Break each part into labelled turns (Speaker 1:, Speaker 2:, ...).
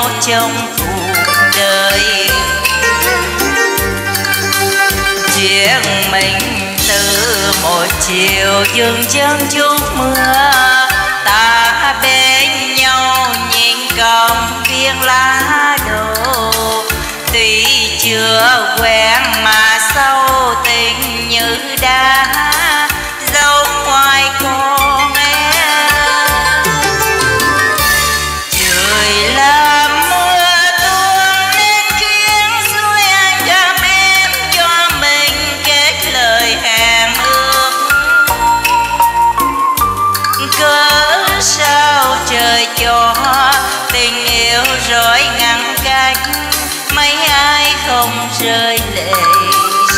Speaker 1: nhau trong cuộc đời. Riêng mình từ một chiều dương chân chút mưa. Yêu ngăn cách mấy ai không rơi lệ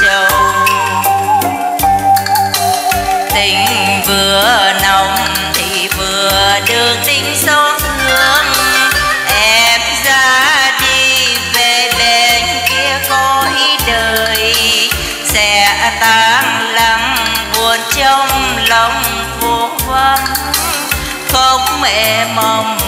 Speaker 1: sâu tình vừa nồng thì vừa được tình sâu thương. Em ra đi về bên kia cõi đời. Sẽ tan lặng buồn trong lòng vô vắng. Không mẹ mong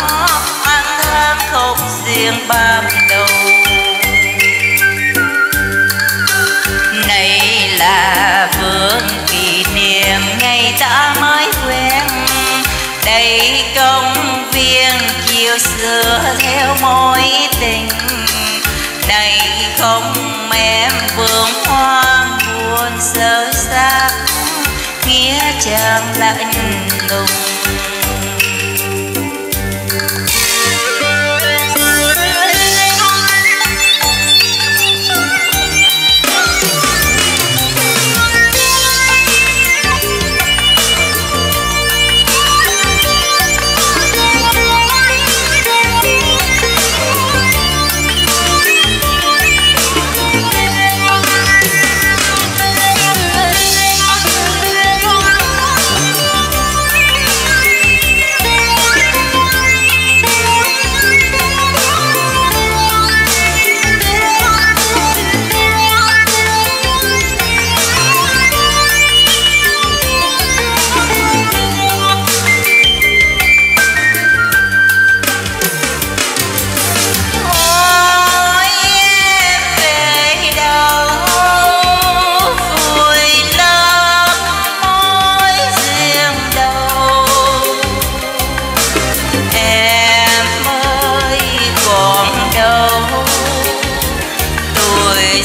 Speaker 1: cơn ăn thơm khúc riêng ban đầu này là vườn kỷ niệm, ngày ta mới quen. Đây công viên chiều xưa theo mối tình. Này không em vườn hoa buồn sơ xác nghĩa trang lạnh lùng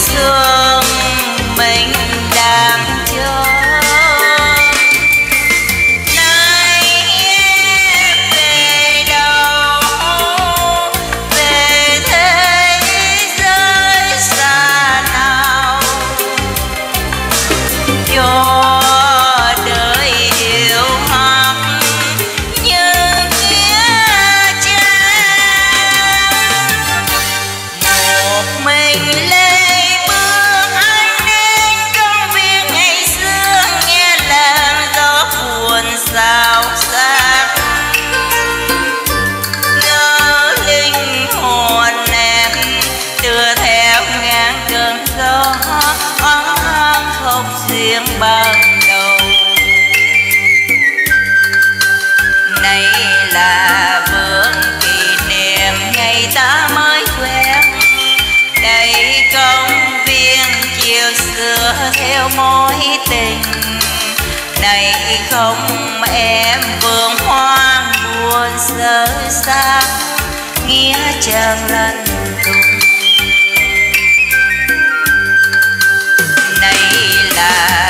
Speaker 1: So. Gió oán không riêng ban đầu. Này là vườn kỷ niệm, ngày ta mới quen. Đây công viên chiều xưa theo mối tình. Này không em vườn hoang buồn sơ xa nghĩa chàng lành bailar.